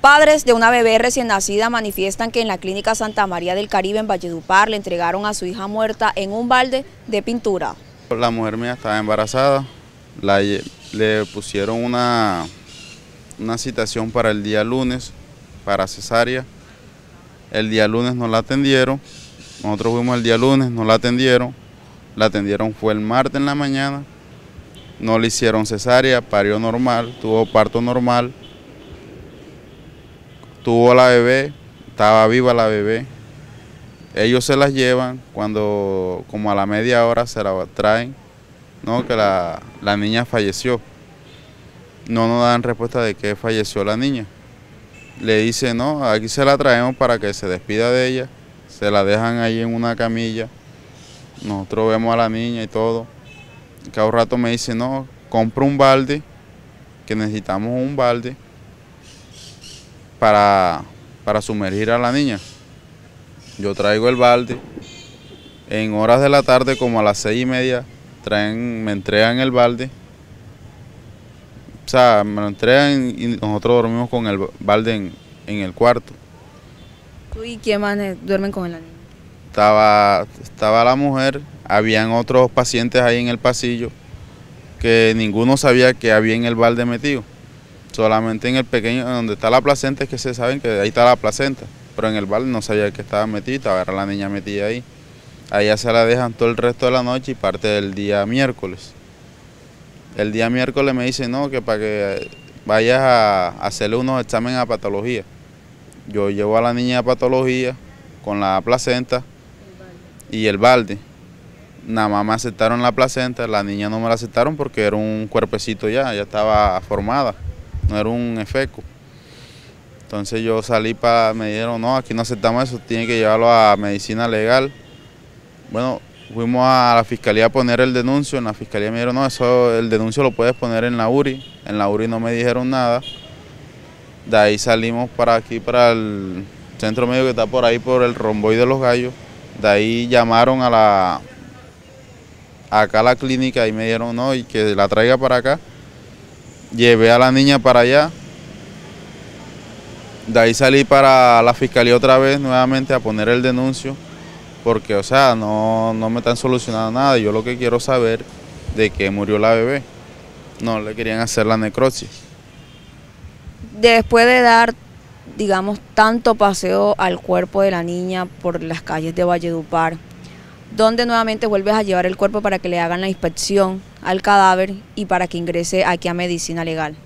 Padres de una bebé recién nacida manifiestan que en la Clínica Santa María del Caribe en Valledupar le entregaron a su hija muerta en un balde de pintura. La mujer mía estaba embarazada, le pusieron una, una citación para el día lunes, para cesárea. El día lunes no la atendieron, nosotros fuimos el día lunes, no la atendieron. La atendieron fue el martes en la mañana, no le hicieron cesárea, parió normal, tuvo parto normal tuvo la bebé, estaba viva la bebé. Ellos se las llevan cuando como a la media hora se la traen, ¿no? que la, niña falleció. No nos dan respuesta de que falleció la niña. Le dice, no, aquí se la traemos para que se despida de ella. Se la dejan ahí en una camilla. Nosotros vemos a la niña y todo. Cada rato me dice, no, compra un balde, que necesitamos un balde para, para sumergir a la niña. Yo traigo el balde, en horas de la tarde, como a las seis y media, traen, me entregan el balde. O sea, me lo entregan y nosotros dormimos con el balde en, el cuarto. ¿Tú y quién más duermen con la niña? Estaba, estaba la mujer, habían otros pacientes ahí en el pasillo que ninguno sabía que había en el balde metido. Solamente en el pequeño, donde está la placenta, es que se saben que ahí está la placenta. Pero en el balde no sabía que estaba metida, era la niña metida ahí. Allá se la dejan todo el resto de la noche y parte del día miércoles. El día miércoles me dicen, no, que para que vayas a hacerle unos exámenes a patología. Yo llevo a la niña a patología con la placenta y el balde. Nada más me aceptaron la placenta, la niña no me la aceptaron porque era un cuerpecito ya, ya estaba formada no era un efecto. Entonces yo salí para, me dijeron, no, aquí no aceptamos eso, tiene que llevarlo a medicina legal. Bueno, fuimos a la fiscalía a poner el denuncio, en la fiscalía me dijeron, no, eso el denuncio lo puedes poner en la URI, en la URI no me dijeron nada. De ahí salimos para aquí, para el centro médico que está por ahí, por el romboy de los gallos. De ahí llamaron a la, acá a la clínica y me dijeron, no, y que la traiga para acá llevé a la niña para allá. De ahí salí para la fiscalía otra vez nuevamente a poner el denuncio, porque o sea, no, me están solucionando nada. Yo lo que quiero saber de que murió la bebé. No le querían hacer la necrosis. Después de dar, digamos, tanto paseo al cuerpo de la niña por las calles de Valledupar, donde nuevamente vuelves a llevar el cuerpo para que le hagan la inspección al cadáver y para que ingrese aquí a medicina legal.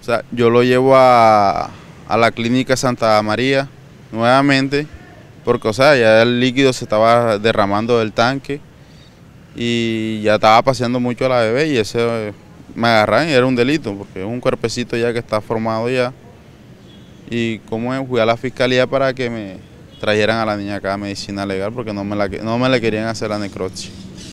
O sea, yo lo llevo a, la clínica Santa María nuevamente, porque o sea, ya el líquido se estaba derramando del tanque y ya estaba paseando mucho a la bebé y ese me agarran y era un delito, porque es un cuerpecito ya que está formado ya. Y como fui a la fiscalía para que me trajeran a la niña acá a medicina legal porque no me, la, no me le querían hacer la necropsia.